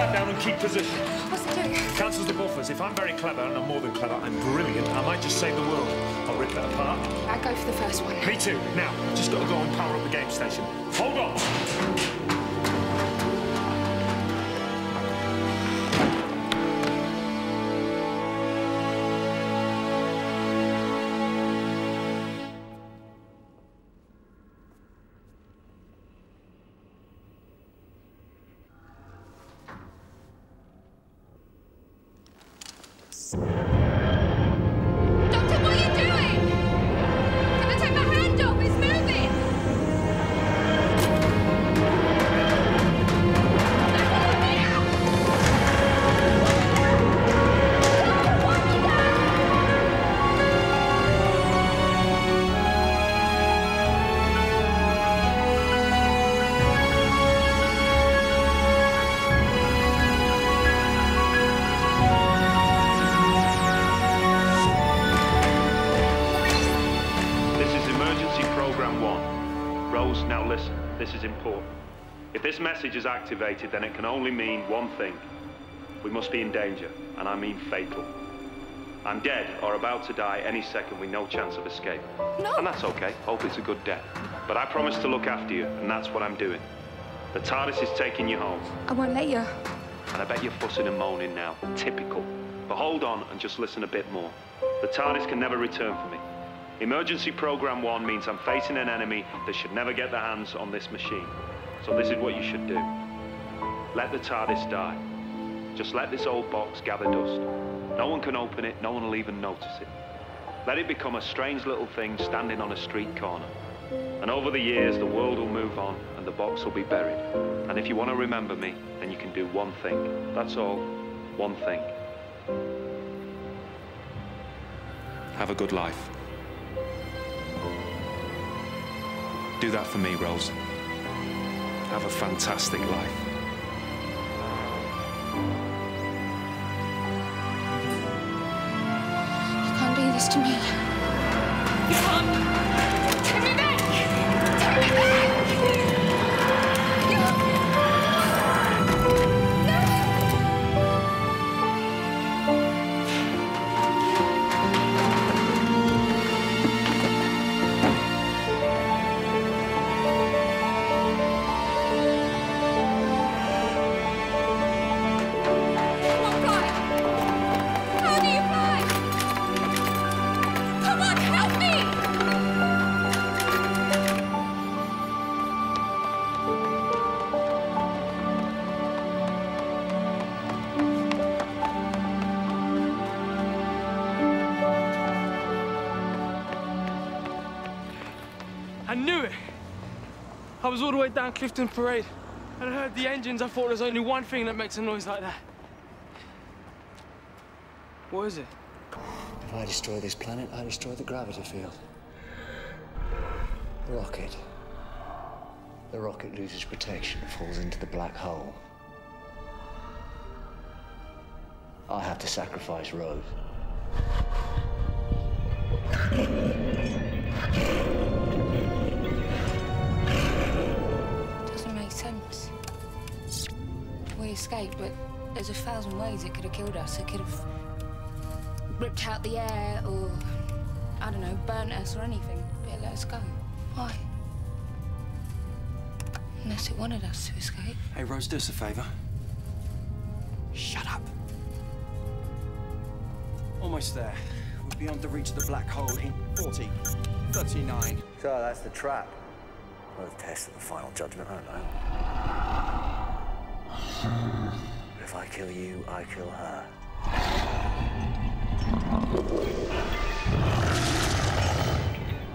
that down and keep position. What's it doing? Cancels the buffers. If I'm very clever, and I'm more than clever, I'm brilliant, I might just save the world. I'll rip that apart. I go for the first one. Me too. Now, just got to go and power up the game station. Hold on. Important. If this message is activated, then it can only mean one thing. We must be in danger, and I mean fatal. I'm dead or about to die any second with no chance of escape. No. And that's okay. Hope it's a good death. But I promise to look after you, and that's what I'm doing. The TARDIS is taking you home, I won't let you. and I bet you're fussing and moaning now. Typical. But hold on and just listen a bit more. The TARDIS can never return for me. Emergency Program 1 means I'm facing an enemy that should never get their hands on this machine. So this is what you should do. Let the TARDIS die. Just let this old box gather dust. No one can open it, no one will even notice it. Let it become a strange little thing standing on a street corner. And over the years, the world will move on and the box will be buried. And if you want to remember me, then you can do one thing. That's all. One thing. Have a good life. Do that for me, Rose. Have a fantastic life. You can't do this to me. You can't. Take me back. Take me back. I knew it. I was all the way down Clifton Parade, and I heard the engines. I thought there's only one thing that makes a noise like that. What is it? If I destroy this planet, I destroy the gravity field. The rocket. The rocket loses protection, and falls into the black hole. I have to sacrifice Rose. We escaped, but there's a thousand ways it could have killed us. It could have ripped out the air, or I don't know, burnt us or anything. But it let us go. Why? Unless it wanted us to escape. Hey, Rose, do us a favour. Shut up. Almost there. We're beyond the reach of the black hole in 40, 39. So that's the trap. Well, the test of the final judgment, I don't know. If I kill you, I kill her.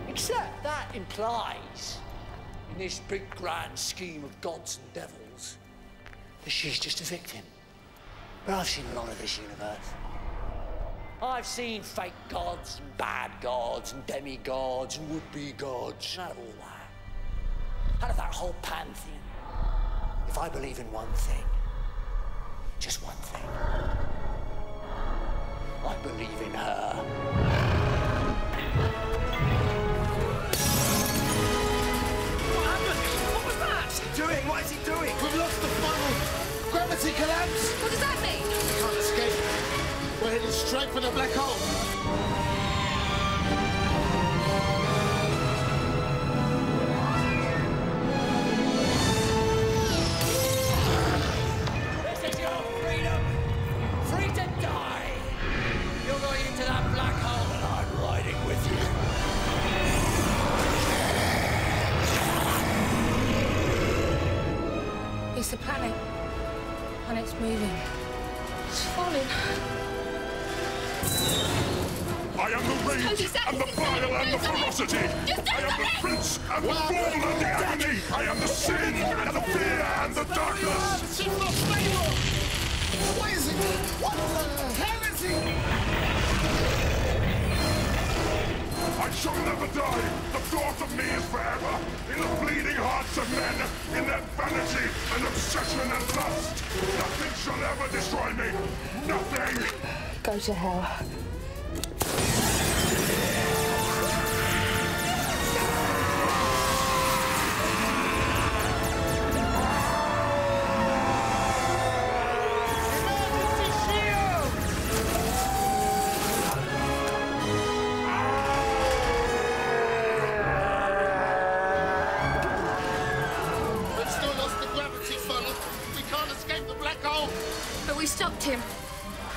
Except that implies, in this big grand scheme of gods and devils, that she's just a victim. But I've seen a lot of this universe. I've seen fake gods and bad gods and demigods and would-be gods. None of all that. Out of that whole pantheon. If I believe in one thing, just one thing, I believe in her. What happened? What was that? What's he doing? What is he doing? We've lost the funnel. Gravity collapse! What does that mean? We can't escape. We're heading straight for the black hole. And the ferocity. I am the prince and the fall and the agony. I am the sin and the fear and the darkness. What is it? What the hell is he? I shall never die. The thought of me is forever in the bleeding hearts of men, in their vanity and obsession and lust. Nothing shall ever destroy me. Nothing. Go to hell. Him.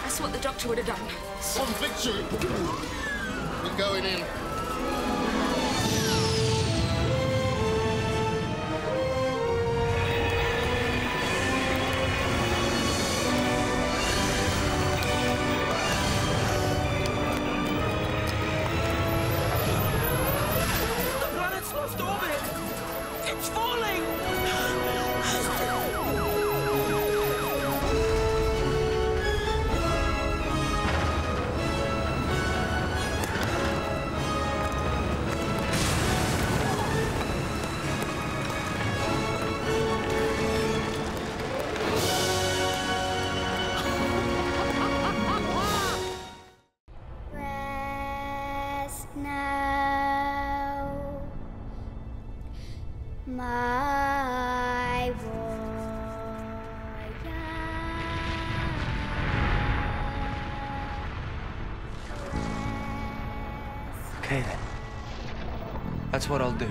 That's what the doctor would have done. Some victory. We're going in. Now, my Okay then. That's what I'll do.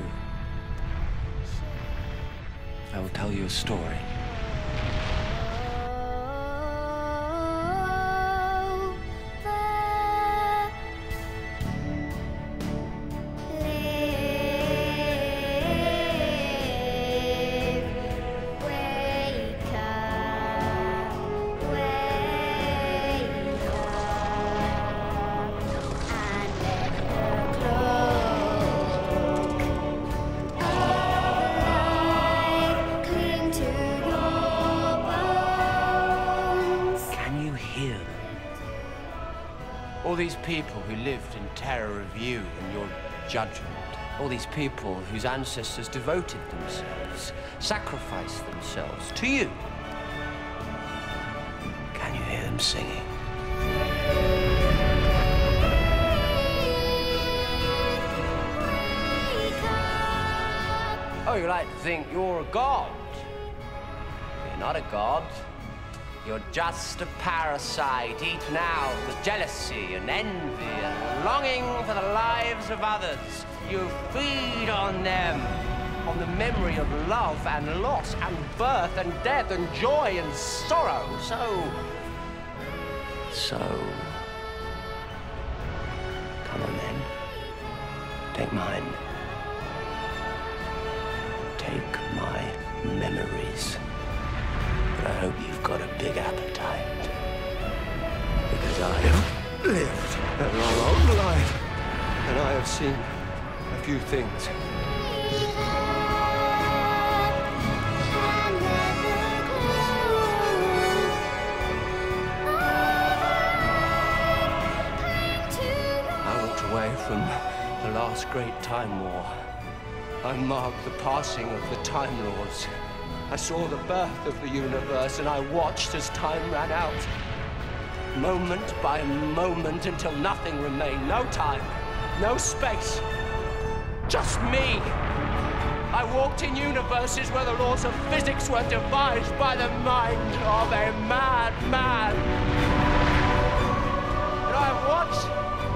I will tell you a story. People who lived in terror of you and your judgment. All these people whose ancestors devoted themselves, sacrificed themselves to you. Can you hear them singing? Oh, you like to think you're a god? You're not a god. You're just a parasite eaten out with jealousy and envy and longing for the lives of others. You feed on them, on the memory of love and loss and birth and death and joy and sorrow. So. So. Come on then. Take mine. A few things. I walked away from the last great time war. I marked the passing of the Time Lords. I saw the birth of the universe and I watched as time ran out. Moment by moment until nothing remained. No time, no space. Just me. I walked in universes where the laws of physics were devised by the mind of a madman. And I have watched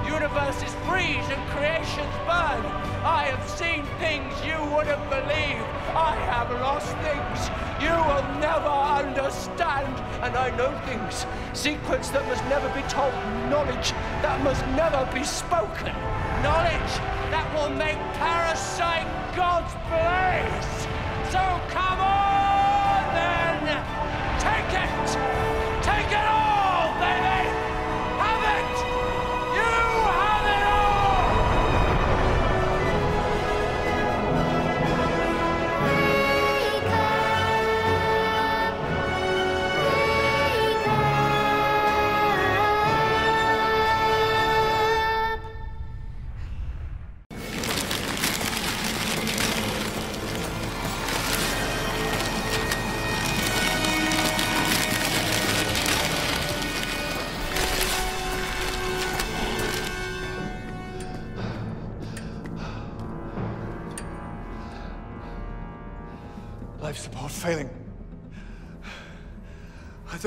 universes freeze and creations burn. I have seen things you wouldn't believe. I have lost things you will never understand. And I know things, secrets that must never be told, knowledge that must never be spoken, knowledge that will make parasite gods place. So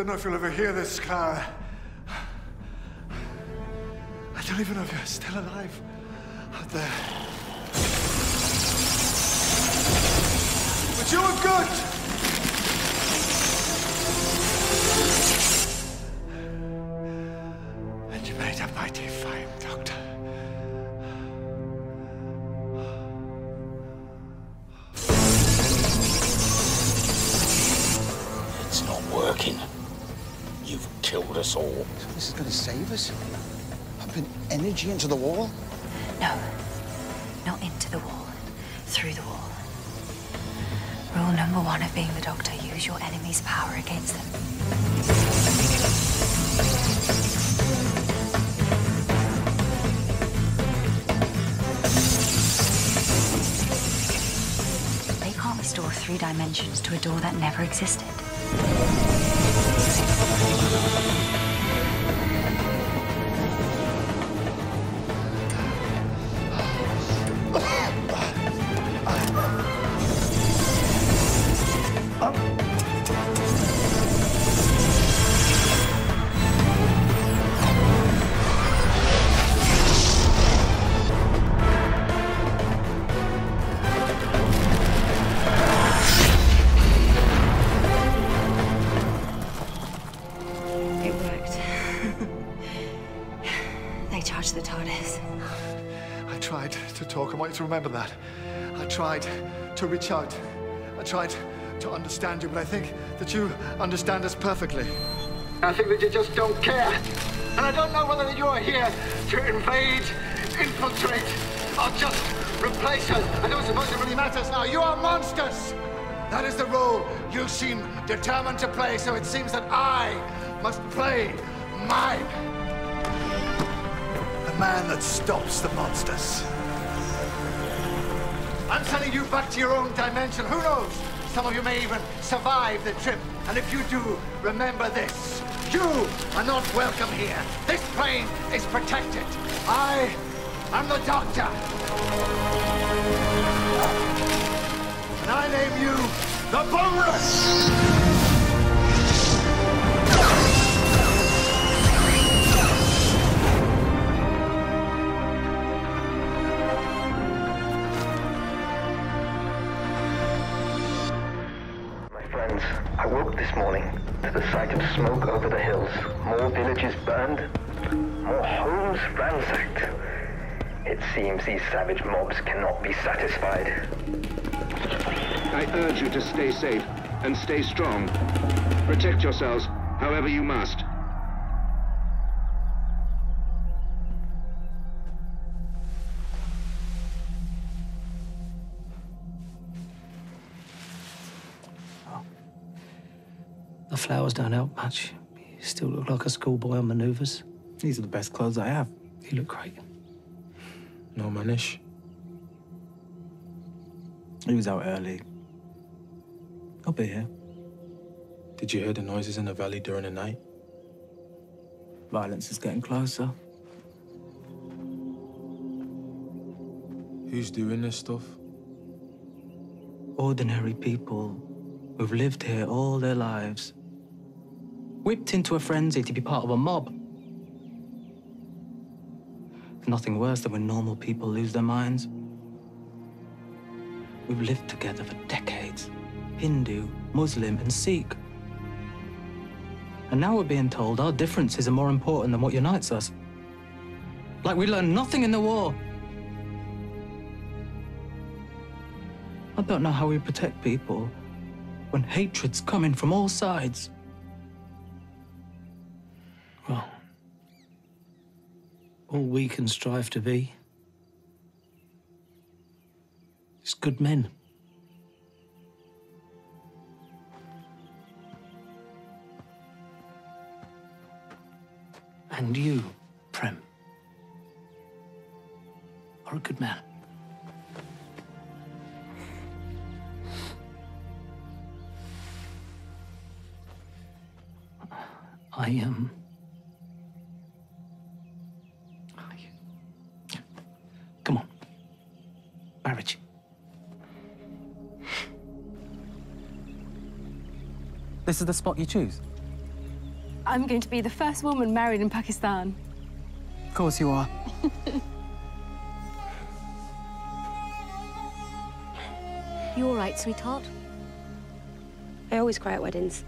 don't know if you'll ever hear this, Clara. I don't even know if you're still alive out there. But you were good! This is going to save us? Pumping energy into the wall? No, not into the wall, through the wall. Rule number one of being the Doctor use your enemy's power against them. They can't restore three dimensions to a door that never existed. Remember that. I tried to reach out. I tried to understand you, but I think that you understand us perfectly. I think that you just don't care. And I don't know whether you're here to invade, infiltrate, or just replace us. I don't suppose it really matters now. You are monsters! That is the role you seem determined to play, so it seems that I must play mine. The man that stops the monsters. I'm sending you back to your own dimension. Who knows? Some of you may even survive the trip. And if you do, remember this. You are not welcome here. This plane is protected. I am the doctor. And I name you the Boneless! Villages burned, more homes ransacked. It seems these savage mobs cannot be satisfied. I urge you to stay safe and stay strong. Protect yourselves however you must. Oh. The flowers don't help much. You still look like a schoolboy on manoeuvres. These are the best clothes I have. You look great. No Manish. He was out early. I'll be here. Did you hear the noises in the valley during the night? Violence is getting closer. Who's doing this stuff? Ordinary people who've lived here all their lives. Whipped into a frenzy to be part of a mob. There's nothing worse than when normal people lose their minds. We've lived together for decades Hindu, Muslim, and Sikh. And now we're being told our differences are more important than what unites us. Like we learned nothing in the war. I don't know how we protect people when hatred's coming from all sides. All we can strive to be is good men. And you, Prem, are a good man. This is the spot you choose? I'm going to be the first woman married in Pakistan. Of course you are. You all right, sweetheart? I always cry at weddings.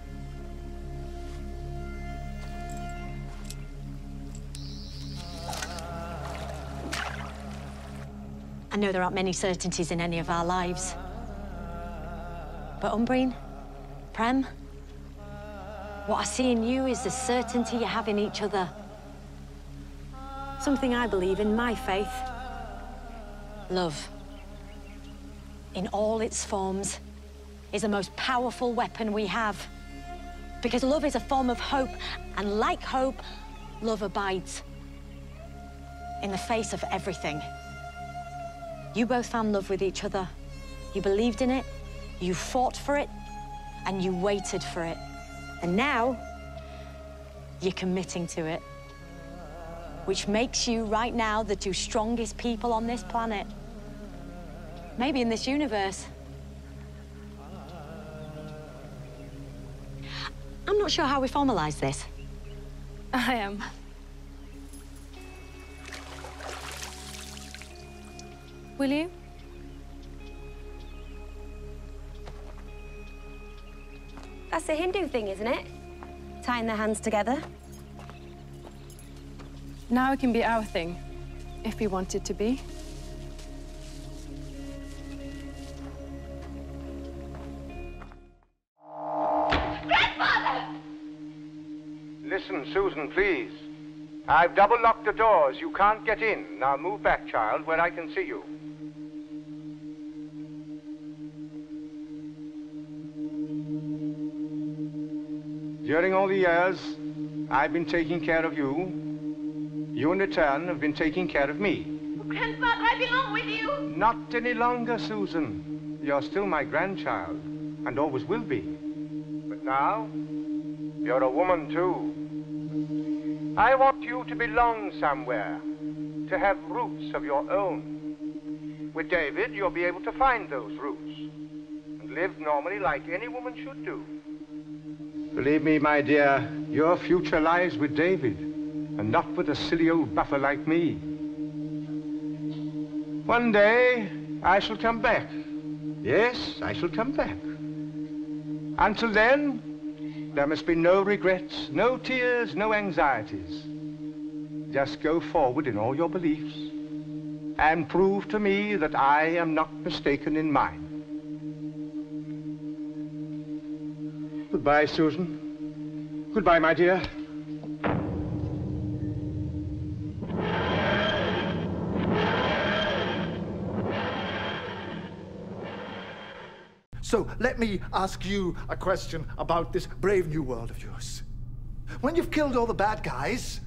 I know there aren't many certainties in any of our lives. But Umbreen, Prem, what I see in you is the certainty you have in each other. Something I believe in my faith. Love, in all its forms, is the most powerful weapon we have. Because love is a form of hope, and like hope, love abides in the face of everything. You both found love with each other. You believed in it, you fought for it, and you waited for it. And now, you're committing to it. Which makes you, right now, the two strongest people on this planet. Maybe in this universe. I'm not sure how we formalize this. I am. Will you? That's a Hindu thing, isn't it? Tying their hands together. Now it can be our thing, if we want it to be. Grandfather! Listen, Susan, please. I've double locked the doors. You can't get in. Now move back, child, where I can see you. During all the years I've been taking care of you, you in return have been taking care of me. Grandfather, I belong with you. Not any longer, Susan. You're still my grandchild, and always will be. But now, you're a woman too. I want you to belong somewhere, to have roots of your own. With David, you'll be able to find those roots and live normally like any woman should do. Believe me, my dear, your future lies with David, and not with a silly old buffer like me. One day, I shall come back. Yes, I shall come back. Until then, there must be no regrets, no tears, no anxieties. Just go forward in all your beliefs and prove to me that I am not mistaken in mine. Goodbye, Susan. Goodbye, my dear. So let me ask you a question about this brave new world of yours. When you've killed all the bad guys,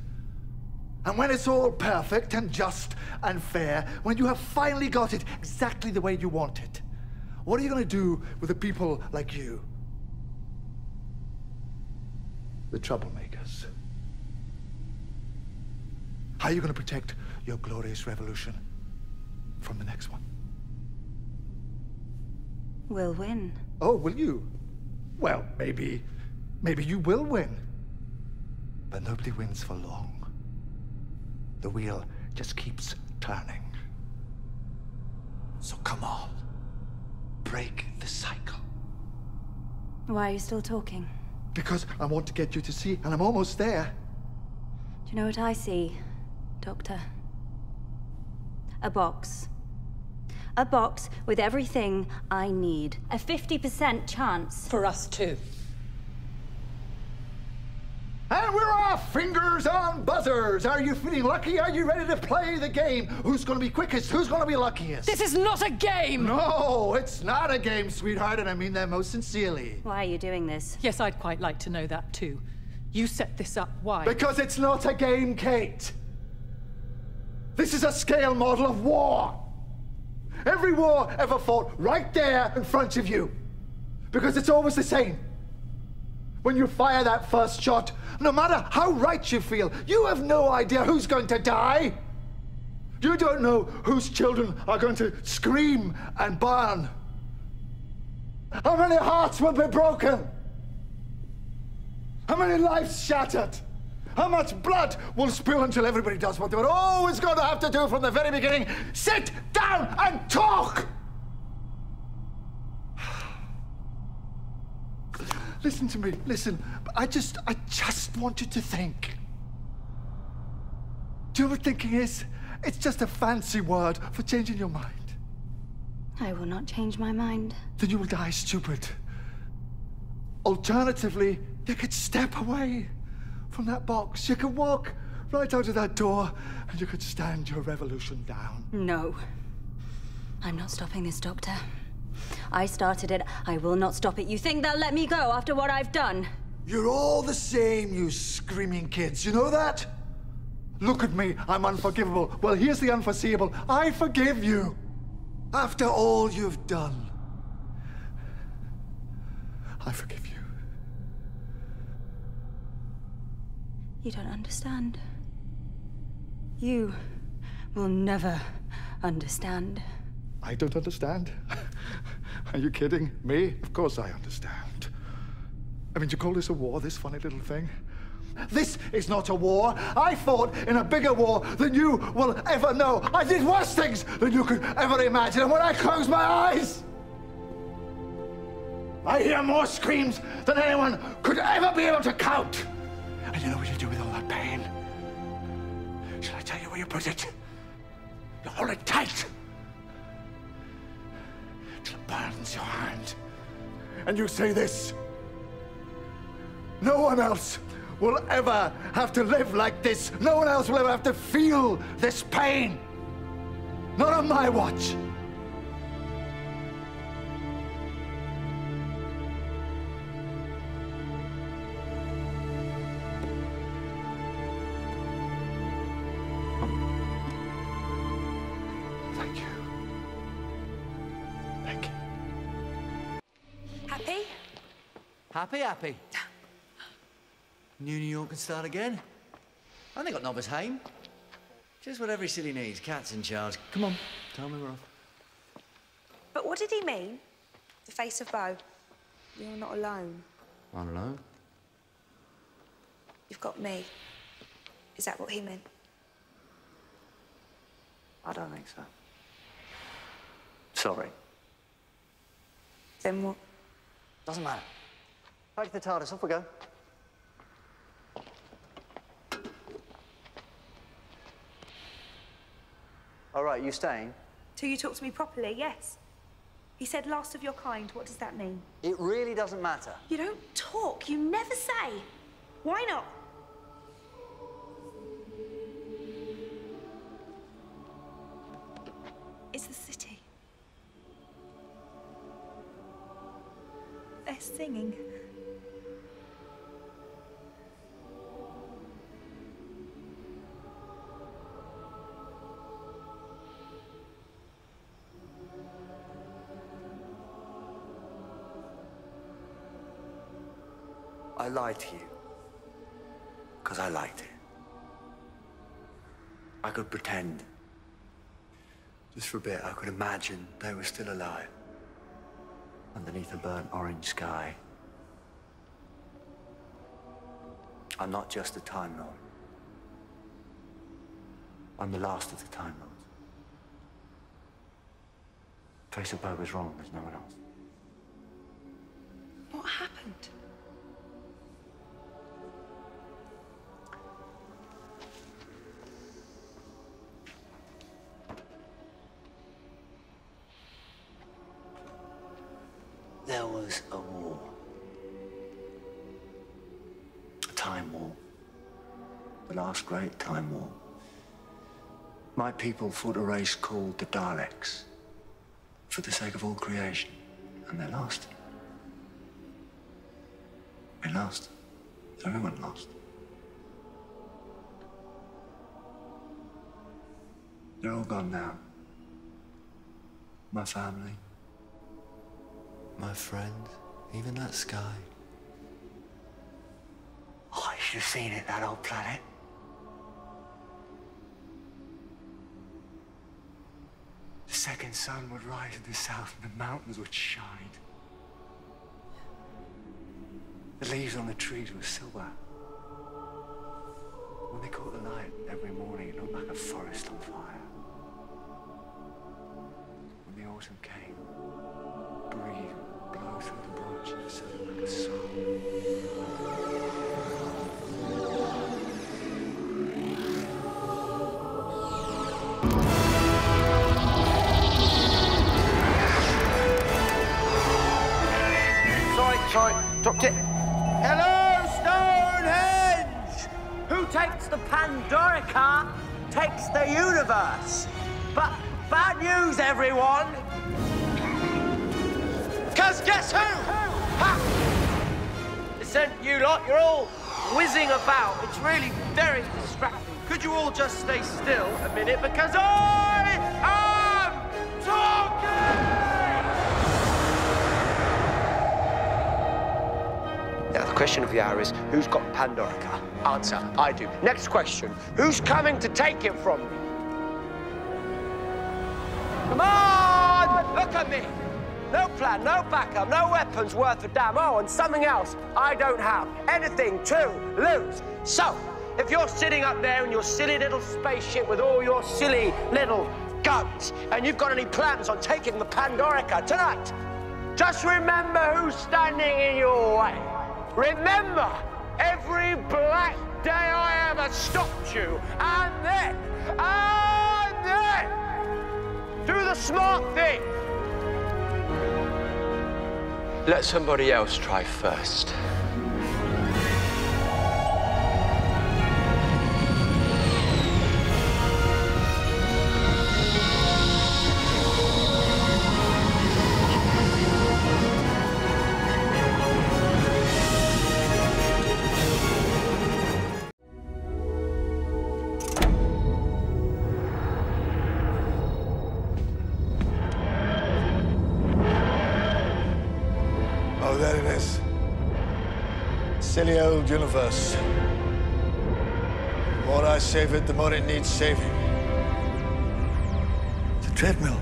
and when it's all perfect and just and fair, when you have finally got it exactly the way you want it, what are you going to do with the people like you? The troublemakers. How are you going to protect your glorious revolution from the next one? We'll win. Oh, will you? Well, maybe. Maybe you will win. But nobody wins for long. The wheel just keeps turning. So come on. Break the cycle. Why are you still talking? Because I want to get you to see, and I'm almost there. Do you know what I see, Doctor? A box. A box with everything I need. A 50% chance. For us too. And we're off! Fingers on buzzers! Are you feeling lucky? Are you ready to play the game? Who's gonna be quickest? Who's gonna be luckiest? This is not a game! No, it's not a game, sweetheart, and I mean that most sincerely. Why are you doing this? Yes, I'd quite like to know that too. You set this up. Why? Because it's not a game, Kate. This is a scale model of war. Every war ever fought right there in front of you. Because it's always the same. When you fire that first shot, no matter how right you feel, you have no idea who's going to die. You don't know whose children are going to scream and burn. How many hearts will be broken? How many lives shattered? How much blood will spill until everybody does what they were always going to have to do from the very beginning? Sit down and talk! Listen to me, listen. I just, I just want you to think. Do you know what thinking is? It's just a fancy word for changing your mind. I will not change my mind. Then you will die stupid. Alternatively, you could step away from that box. You could walk right out of that door and you could stand your revolution down. No. I'm not stopping this, Doctor. I started it. I will not stop it. You think they'll let me go after what I've done? You're all the same, you screaming kids. You know that? Look at me. I'm unforgivable. Well, here's the unforeseeable. I forgive you. After all you've done, I forgive you. You don't understand. You will never understand. I don't understand. Are you kidding? Me? Of course I understand. I mean, you call this a war, this funny little thing? This is not a war. I fought in a bigger war than you will ever know. I did worse things than you could ever imagine. And when I close my eyes, I hear more screams than anyone could ever be able to count. And you know what you do with all that pain? Shall I tell you where you put it? You hold it tight it burns your hand. And you say this. No one else will ever have to live like this. No one else will ever have to feel this pain. Not on my watch. Happy, happy. New New York can start again. I think got Novice Hame. Just what every city needs. Cats in charge. Come on, tell me we're off. But what did he mean? The face of Boe. You're not alone. I don't know. You've got me. Is that what he meant? I don't think so. Sorry. Then what? Doesn't matter. Back to the TARDIS. Off we go. All right, you staying? Till you talk to me properly, yes. He said last of your kind. What does that mean? It really doesn't matter. You don't talk. You never say. Why not? It's the city. They're singing. I lied to you. Because I liked it. I could pretend. Just for a bit, I could imagine they were still alive. underneath a burnt orange sky. I'm not just a Time Lord. I'm the last of the Time Lords. Face of Boe was wrong, there's no one else. What happened? Last great time war. My people fought a race called the Daleks for the sake of all creation, and they lost. We lost. Everyone lost. They're all gone now. My family, my friends, even that sky. Oh, you should have seen it, that old planet. Second sun would rise in the south and the mountains would shine. The leaves on the trees were silver. When they caught the light every morning, it looked like a forest on fire. When the autumn came, breeze blow through the branches, sounding like a song. Sorry, sorry, dropped it. Hello, Stonehenge! Who takes the Pandorica takes the universe. But bad news, everyone! Because guess who? Ha! Listen, you lot, you're all whizzing about. It's really very distracting. Could you all just stay still a minute? Because I question of the hour is, who's got Pandorica? Answer, I do. Next question, who's coming to take it from me? Come on! Look at me! No plan, no backup, no weapons worth a damn. Oh, and something else I don't have. Anything to lose. So, if you're sitting up there in your silly little spaceship with all your silly little guns, and you've got any plans on taking the Pandorica tonight, just remember who's standing in your way. Remember every black day I ever stopped you, and then, and then, do the smart thing. Let somebody else try first. Silly old universe. The more I save it, the more it needs saving. A treadmill.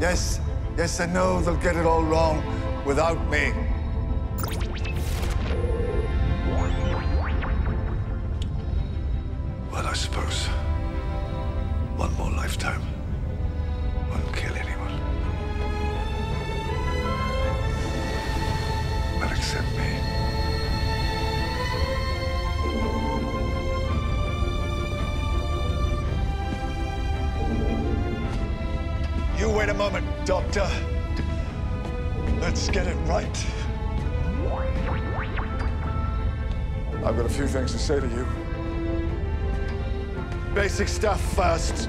Yes, yes, I know they'll get it all wrong without me. Wait a moment, Doctor. Let's get it right. I've got a few things to say to you. Basic stuff first.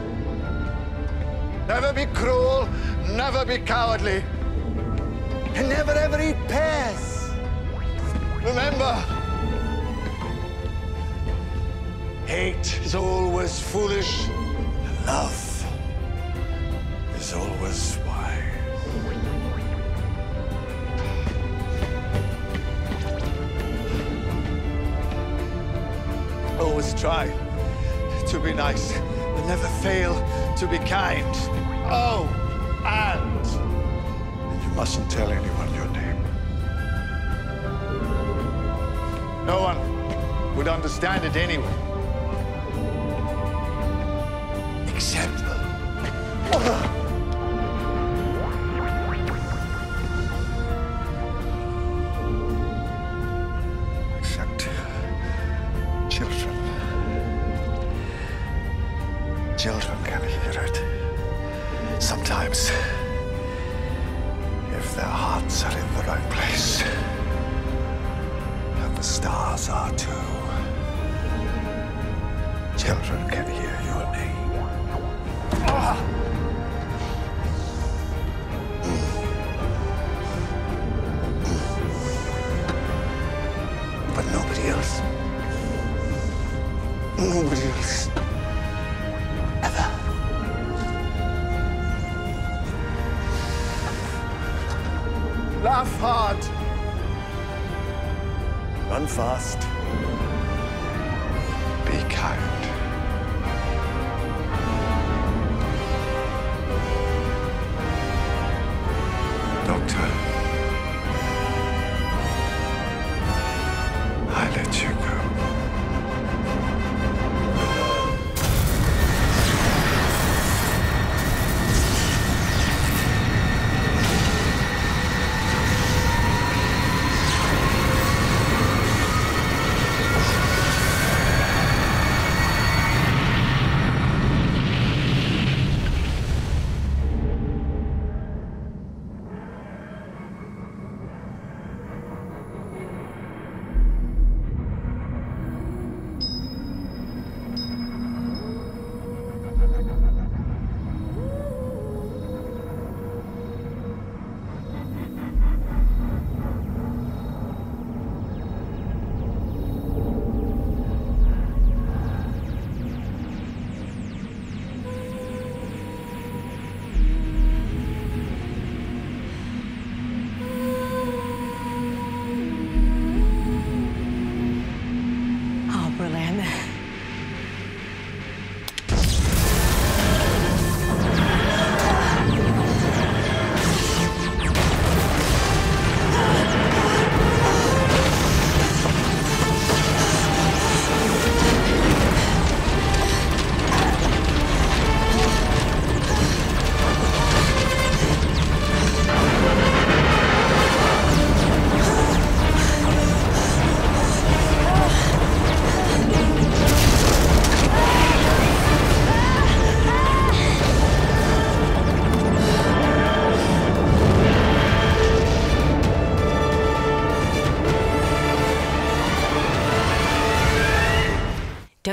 Never be cruel, never be cowardly, and never ever eat pears. Remember, hate is always foolish, love always wise. Always try to be nice, but never fail to be kind. Oh, and you mustn't tell anyone your name. No one would understand it anyway.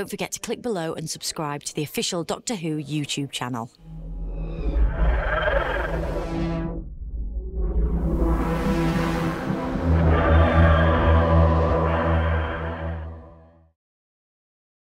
don't forget to click below and subscribe to the official Doctor Who YouTube channel.